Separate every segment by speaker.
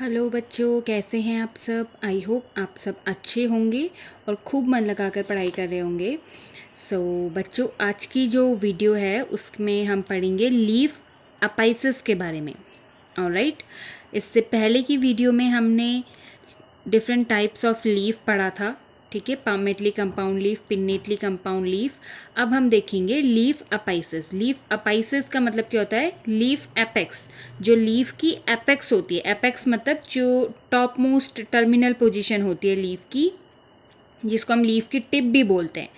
Speaker 1: Hello बच्चों कैसे हैं आप सब? आई होप आप सब अच्छे होंगे और खूब मन लगाकर पढ़ाई कर रहे होंगे। सो so, बच्चों आज की जो वीडियो है उसमें हम पढ़ेंगे लीव अपाइसिस के बारे में। और राइट? इससे पहले की वीडियो में हमने डिफरेंट टाइप्स ऑफ़ लीव पढ़ा था। ठीक है palmately compound leaf pinnately compound leaf अब हम देखेंगे लीफ अपाइसिस लीफ अपाइसिस का मतलब क्या होता है? लीफ एपेक्स जो लीफ की एपेक्स होती है एपेक्स मतलब जो टॉप मोस्ट टर्मिनल पोजिशन होती है लीफ की, जिसको हम लीफ की टिप भी बोलते हैं।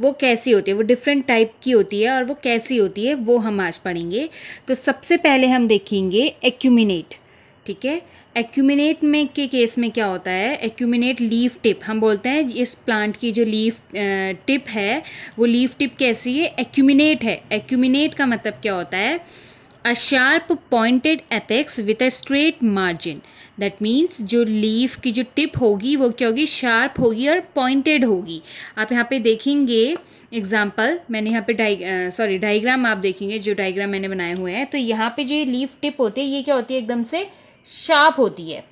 Speaker 1: वो कैसी होती है? वो डिफरेंट टाइप की होती है और वो कैसी होती है, वो हम आज पढ़ेंगे। तो सबसे पहले हम देखेंगे एक्यूमिनेट ठीक है? एक्यूमिनेट में के केस में क्या होता है? एक्यूमिनेट लीफ टिप हम बोलते हैं, इस प्लांट की जो लीफ टिप है, वो लीफ टिप कैसी है? एक्यूमिनेट है। एक्यूमिनेट का मतलब क्या होता है? A sharp pointed apex with a straight margin that means जो लीफ की जो टिप होगी, वो क्या होगी? शार्प होगी और पॉइंटेड होगी। आप यहाँ पे देखेंगे एग्ज़ाम्पल मैंने यहाँ पे डाइ सॉरी डाइग्राम आप देखेंगे, जो डाइग्राम मैंने बनाए हुए हैं। तो यहाँ पे जो लीफ टिप होती है, ये क्या होती है एकदम से? शार्प होती है।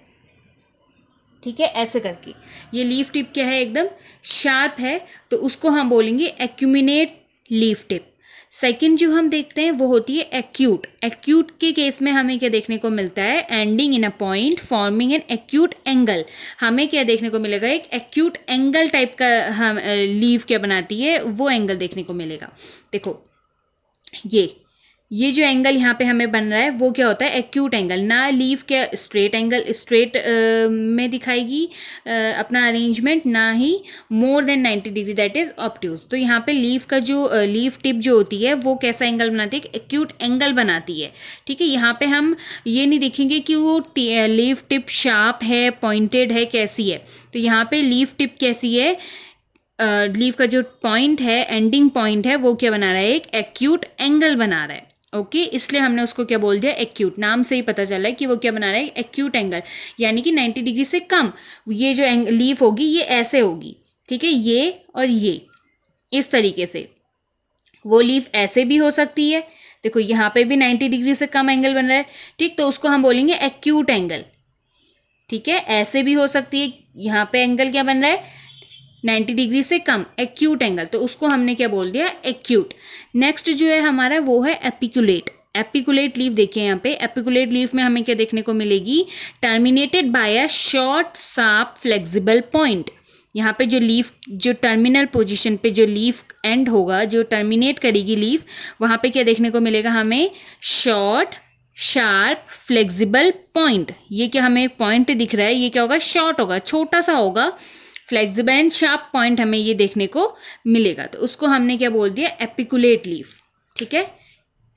Speaker 1: ठीक है, ऐसे करके। ये लीफ टिप क्या है एकदम? शार्प है तो उसको हम बोलेंगे एक्यूमिनेट लीफ टिप सेकंड जो हम देखते हैं, वो होती है एक्यूट एक्यूट के केस में हमें क्या देखने को मिलता है? Ending in a point forming an acute angle हमें क्या देखने को मिलेगा? एक एक्यूट एंगल टाइप का हम लीव क्या बनाती है, वो एंगल देखने को मिलेगा। देखो, ये ये जो एंगल यहाँ पे हमें बन रहा है, वो क्या होता है? एक्यूट एंगल ना लीव क्या स्ट्रेट एंगल स्ट्रेट में दिखाएगी अपना अरेंजमेंट ना ही more than 90 degree that is obtuse तो यहाँ पे लीव का जो लीव टिप जो होती है, वो कैसा एंगल बनाती है? एक्यूट एंगल बनाती है. ठीक है? यहाँ पे हम ये नहीं देखेंगे कि वो लीव टिप शार्प है पॉइंटेड है, कैसी है. तो यहाँ पे लीव टिप कैसी है? लीव का जो पॉइंट है एंडिंग पॉइंट है, वो क्या बना रहा है? एक एक्यूट एंगल बना रहा है. ओके okay, इसलिए हमने उसको क्या बोल दिया? एक्यूट नाम से ही पता चला है कि वो क्या बना रहा है? एक्यूट एंगल यानी कि 90 डिग्री से कम। ये जो लीफ होगी ये ऐसे होगी। ठीक है? ये और ये। इस तरीके से। वो लीफ ऐसे भी हो सकती है। देखो यहाँ पे भी 90 डिग्री से कम एंगल बन रहा है। ठीक? तो उसको हम बोलेंगे एक्यूट एंगल ठीक है? ऐसे भी हो सकती है। यहाँ पे एंगल क्या बन रहा है? 90 डिग्री से कम एक्यूट एंगल तो उसको हमने क्या बोल दिया? एक्यूट नेक्स्ट जो है हमारा, वो है एपिकुलेट एपिकुलेट लीव देखिए यहाँ पे. एपिकुलेट लीव में हमें क्या देखने को मिलेगी? Terminated by a short sharp flexible point यहाँ पे जो लीफ जो टर्मिनल पोजीशन पे जो लीफ एंड होगा, जो टर्मिनेट करेगी लीफ वहाँ पे क्या देखने को मिलेगा हमें? शॉर्ट शार्प फ्लेक्सिबल पॉइंट ये क्या हमें पॉइंट दिख रहा है? ये क्या होगा? शॉर्ट होगा, छोटा सा होगा. फ्लेक्सिबल एंड शार्प पॉइंट हमें ये देखने को मिलेगा। तो उसको हमने क्या बोल दिया? Apiculate leaf. ठीक है?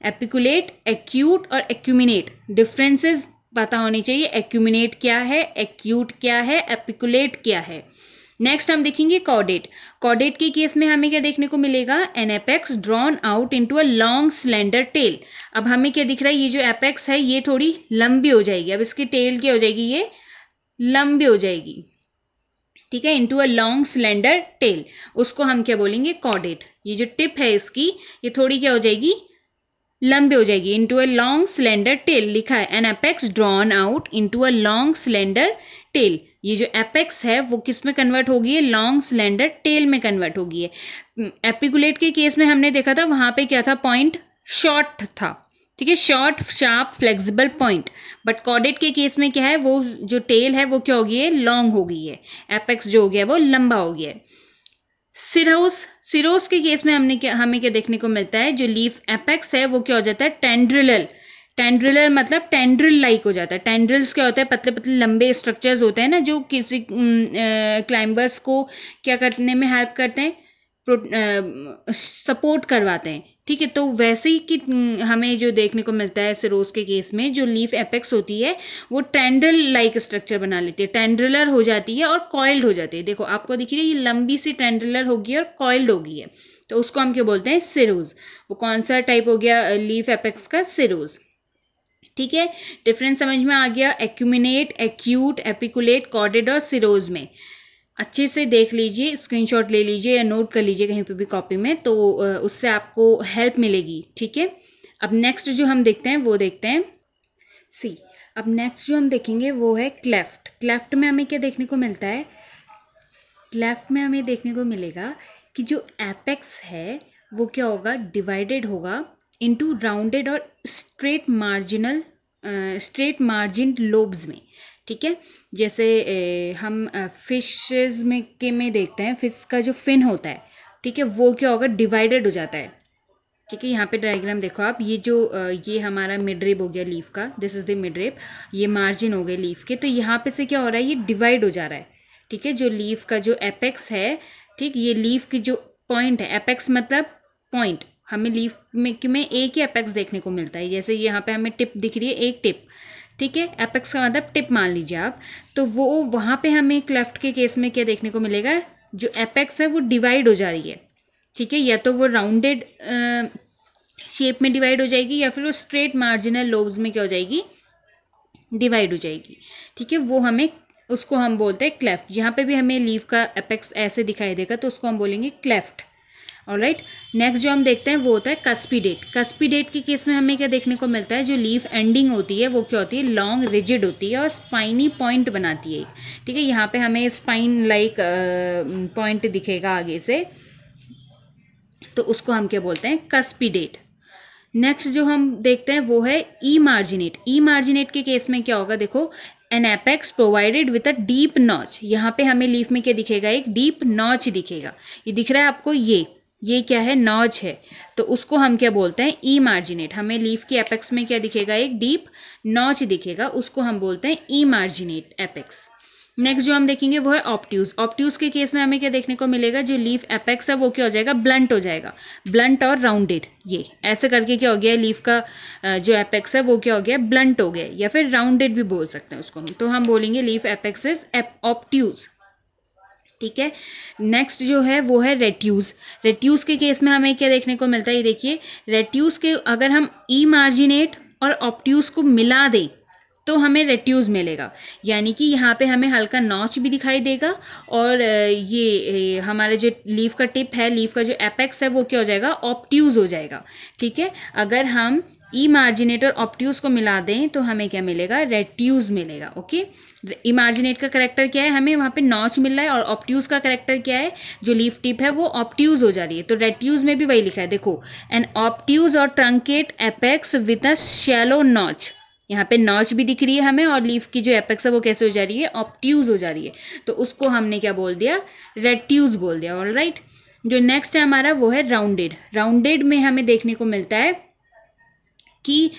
Speaker 1: एपिकुलेट एक्यूट और एक्यूमिनेट डिफरेंसेस पता होनी चाहिए। एक्यूमिनेट क्या है? एक्यूट क्या है? एपिकुलेट क्या है? नेक्स्ट हम देखेंगे कॉडेट कॉडेट के केस में हमें क्या देखने को मिलेगा? An apex drawn out into a long slender tail अब हमें क्या दिख रहा है? ये जो एपेक्स है, ये थोड़ी लंबी हो जाएगी। अब इसकी टेल क्या हो जाएगी? ये लंबी हो जाएगी। ठीक है into a long slender tail उसको हम क्या बोलेंगे? कॉडेट ये जो टिप है इसकी, ये थोड़ी क्या हो जाएगी? लंबी हो जाएगी. Into a long slender tail लिखा है an apex drawn out into a long slender tail ये जो एपेक्स है, वो किसमें कन्वर्ट होगी? है लॉन्ग सिलेंडर टेल में कन्वर्ट होगी. है एपिकुलेट के केस में हमने देखा था, वहाँ पे क्या था? पॉइंट शॉर्ट था. ठीक है short sharp flexible point but caudate के केस में क्या है, वो जो टेल है, वो क्या हो गई है लॉन्ग हो गई है. एपेक्स जो हो गया, वो लंबा हो गया है. सिरोस सिरोस के केस में हमने क्या, हमें क्या देखने को मिलता है, जो लीफ एपेक्स है, वो क्या हो जाता है टेंड्रिलल टेंड्रिलर मतलब टेंड्रिल लाइक हो जाता है. टेंड्रिल्स क्या होता है पतले पतले लंबे स्ट्रक्चर्स होते हैं ना, जो किसी क्लाइंबर्स को क्या करने में हेल्प करते हैं? सपोर्ट करवाते हैं। ठीक है तो वैसे ही कि हमें जो देखने को मिलता है सिरोस के केस में, जो लीफ एपेक्स होती है, वो टेंड्रल लाइक स्ट्रक्चर बना लेती है। टेंड्रलर हो जाती है और कॉइल्ड हो जाती है। देखो, आपको देखिए ये लंबी सी टेंड्रलर होगी और कॉइल्ड होगी है तो उसको हम क्या बोलते हैं? सिरोज वो कौन सा टाइप हो गया लीफ एपेक्स का? सिरोज ठीक है? डिफरेंस समझ में आ गया? एक्यूमिनेट एक्यूट एपिकुलेट कॉर्डेड और सिरोज में। अच्छे से देख लीजिए स्क्रीनशॉट ले लीजिए या नोट कर लीजिए कहीं पे भी कॉपी में तो उससे आपको हेल्प मिलेगी, ठीक है? अब नेक्स्ट जो हम देखते हैं, वो देखते हैं। सी अब नेक्स्ट जो हम देखेंगे, वो है क्लेफ्ट क्लेफ्ट में हमें क्या देखने को मिलता है? क्लेफ्ट में हमें देखने को मिलेगा कि जो एपेक्स है, वो क्या होगा? डिवाइडेड होगा इनटू राउंडेड और straight marginal straight margin lobes में। ठीक है? जैसे हम फिशेस में, के में देखते हैं फ़िश का जो फिन होता है, ठीक है? वो क्या होगा? डिवाइडेड हो जाता है। ठीक है? यहाँ पे डायग्राम देखो आप, ये जो ये हमारा मिडरेप हो गया लीफ का दिस इज़ द मिडरेप ये मार्जिन हो गए लीफ के तो यहाँ पे से क्या हो रहा है? ये डिवाइड हो जा रहा है। ठीक है? जो लीफ का जो एपेक्स है, ठीक, ये लीफ की जो पॉइंट है एपेक्स मतलब पॉइंट हमें लीफ में में एक ही एपेक्स देखने को मिलता है। जैसे यहाँ पे हमें टिप दिख रही है, एक टिप ठीक है? एपेक्स का मतलब टिप मान लीजिए आप। तो वो वहाँ पे हमें क्लेफ्ट के केस में क्या देखने को मिलेगा? जो एपेक्स है, वो डिवाइड हो जा रही है। ठीक है? या तो वो राउंडेड शेप में डिवाइड हो जाएगी या फिर वो स्ट्रेट मार्जिनल लोब्स में क्या हो जाएगी? डिवाइड हो जाएगी। ठीक है? वो हमें, उसको हम बोलते हैं क्लेफ्ट यहाँ पे भी हमें लीव का एपेक्स ऐसे दिखाई देगा तो उसको हम बोलेंगे क्लेफ्ट और राइट नेक्स्ट जो हम देखते हैं वो होता है कस्पीडेट कस्पीडेट के केस में हमें क्या देखने को मिलता है? जो लीफ एंडिंग होती है, वो क्या होती है? लॉन्ग रिजिड होती है और स्पाइनी पॉइंट बनाती है ठीक है? यहाँ पे हमें स्पाइन लाइक पॉइंट दिखेगा आगे से. तो उसको हम क्या बोलते हैं? कस्पीडेट नेक्स्ट जो हम देखते हैं वो है ई मार्जिनेट ई मार्जिनेट के केस में क्या होगा? देखो an apex provided with a deep notch यहाँ पे हमें लीफ में क्या दिखेगा? एक डीप नॉच दिखेगा. ये दिख रहा है आपको? ये. ये क्या है? नॉच है। तो उसको हम क्या बोलते हैं? ई मार्जिनेट हमें लीफ की एपेक्स में क्या दिखेगा? एक डीप नॉच दिखेगा। उसको हम बोलते हैं ई मार्जिनेट एपेक्स। नेक्स्ट जो हम देखेंगे वो है ऑप्ट्यूज। ऑप्ट्यूज के केस में हमें क्या देखने को मिलेगा? जो लीफ एपेक्स है वो क्या हो जाएगा? ब्लंट हो जाएगा। ब्लंट और राउंडेड। ये। ऐसे करके क्या हो गया? लीफ का जो एपेक्स है वो क्या हो गया? ब्लंट हो गया। या फिर राउंडेड भी बोल सकते हैं उसको हम। तो हम बोलेंगे लीफ एपेक्स इज़ ऑप्ट्यूज। ठीक है? नेक्स्ट जो है, वो है रेट्यूज रेट्यूज के केस में हमें क्या देखने को मिलता है? ये देखिए रेट्यूज के अगर हम ई मार्जिनेट और ऑप्ट्यूज को मिला दें तो हमें रेट्यूज मिलेगा। यानी कि यहाँ पे हमें हल्का नॉच भी दिखाई देगा और ये हमारे जो लीफ का टिप है लीफ का जो एपेक्स है, वो क्या हो जाएगा? ऑप्ट्यूज हो जाएगा। ठीक है? अगर हम ई मार्जिनेट और ऑप्ट्यूज को मिला दें तो हमें क्या मिलेगा? रेट्यूज मिलेगा। ओके ई मार्जिनेट का करेक्टर क्या है? हमें वहाँ पे नॉच मिल रहा है और ऑप्ट्यूज का करेक्टर क्या है? जो लीफ टिप है, वो ऑप्ट्यूज हो जा रही है। तो रेट्यूज में भी वही लिखा है। देखो एन ऑप्ट्यूज और truncate apex with a shallow notch यहाँ पे नॉच भी दिख रही है हमें और लीफ की जो एपेक्स है वो कैसे हो जा रही है? ऑप्ट्यूज हो जा रही है। तो उसको हमने क्या बोल दिया? रेट्यूज बोल दिया ऑल राइट जो नेक्स्ट है हमारा वो है राउंडेड राउंडेड में हमें देखने को मिलता है कि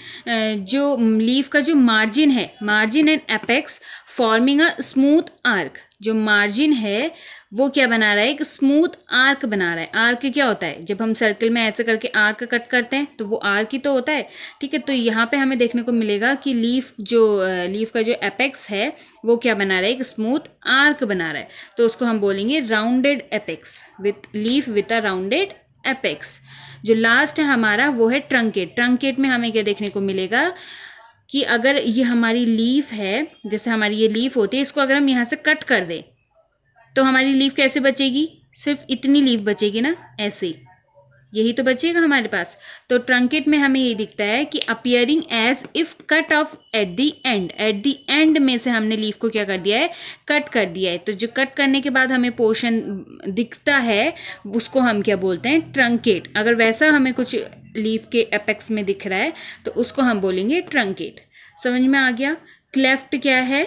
Speaker 1: जो लीफ का जो मार्जिन है, margin and apex forming a smooth arc. जो मार्जिन है, वो क्या बना रहा है? एक स्मूथ आर्क बना रहा है। आर्क क्या होता है? जब हम सर्कल में ऐसे करके आर्क कट करते हैं तो वो आर्क ही तो होता है। ठीक है तो यहाँ पे हमें देखने को मिलेगा कि लीफ जो लीफ का जो एपेक्स है, वो क्या बना रहा है? एक स्मूथ आर्क बना रहा है। तो उसको हम बोलेंगे rounded apex. With, leaf with a rounded apex. जो लास्ट है हमारा, वो है ट्रंकेट ट्रंकेट में हमें क्या देखने को मिलेगा कि अगर ये हमारी लीफ है, जैसे हमारी ये लीफ होती है, इसको अगर हम यहाँ से कट कर दें तो हमारी लीफ कैसे बचेगी? सिर्फ़ इतनी लीफ बचेगी ना, ऐसे यही तो बचेगा हमारे पास। तो ट्रंकेट में हमें ये दिखता है कि appearing as if cut off at the end at the end में से हमने लीफ को क्या कर दिया है? कट कर दिया है। तो जो कट करने के बाद हमें पोर्शन दिखता है, उसको हम क्या बोलते हैं? ट्रंकेट अगर वैसा हमें कुछ लीफ के अपेक्स में दिख रहा है तो उसको हम बोलेंगे ट्रंकेट समझ में आ गया? क्लेफ्ट क्या है?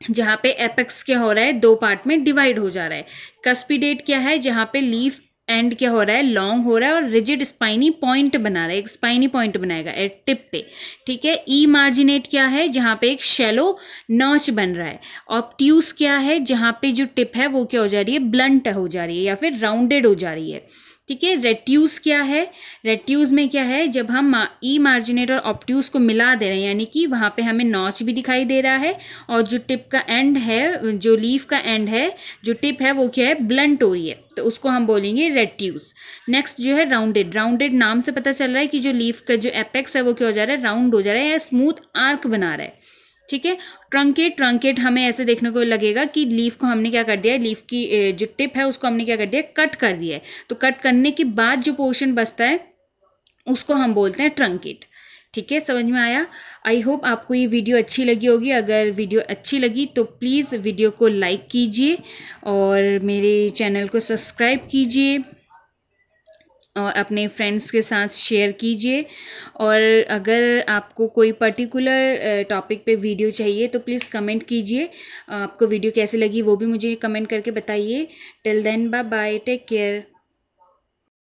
Speaker 1: जहाँ पे एपेक्स क्या हो रहा है, दो पार्ट में डिवाइड हो जा रहा है। कस्पीडेट क्या है? जहाँ पे लीफ एंड क्या हो रहा है? लॉन्ग हो रहा है और रिजिड स्पाइनी पॉइंट बना रहा है, एक स्पाइनी पॉइंट बनाएगा एट टिप पे। ठीक है? ई मार्जिनेट क्या है? जहाँ पे एक शेलो नॉच बन रहा है। ऑप्ट्यूस क्या है? जहाँ पे जो टिप है, वो क्या हो जा रही है? ब्लंट हो जा रही है या फिर राउंडेड हो जा रही है। ठीक है? रेट्यूज क्या है? रेट्यूज में क्या है? जब हम ई मार्जिनेट और ऑप्ट्यूज को मिला दे रहे हैं, यानी कि वहाँ पे हमें नॉच भी दिखाई दे रहा है, और जो टिप का एंड है, जो लीफ का एंड है, जो टिप है, वो क्या है? ब्लंट हो रही है। तो उसको हम बोलेंगे रेट्यूज नेक्स्ट जो है राउंडेड राउंडेड नाम से पता चल रहा है कि जो लीफ का जो एपेक्स है, वो क्या हो जा रहा है? राउंड हो जा रहा है, या स्मूथ आर्क बना रहा है। ठीक है? ट्रंकेट ट्रंकेट हमें ऐसे देखने को लगेगा कि लीफ को हमने क्या कर दिया है? लीफ की जो टिप है उसको हमने क्या कर दिया कट कर दिया है। तो कट करने के बाद जो पोर्शन बचता है, उसको हम बोलते हैं ट्रंकेट ठीक है? समझ में आया? आई होप आपको ये वीडियो अच्छी लगी होगी। अगर वीडियो अच्छी लगी तो प्लीज़ वीडियो को लाइक कीजिए और मेरे चैनल को सब्सक्राइब कीजिए। और अपने फ्रेंड्स के साथ शेयर कीजिए। और अगर आपको कोई पर्टिकुलर टॉपिक पे वीडियो चाहिए तो प्लीज़ कमेंट कीजिए। आपको वीडियो कैसे लगी वो भी मुझे कमेंट करके बताइए। Till then bye bye take care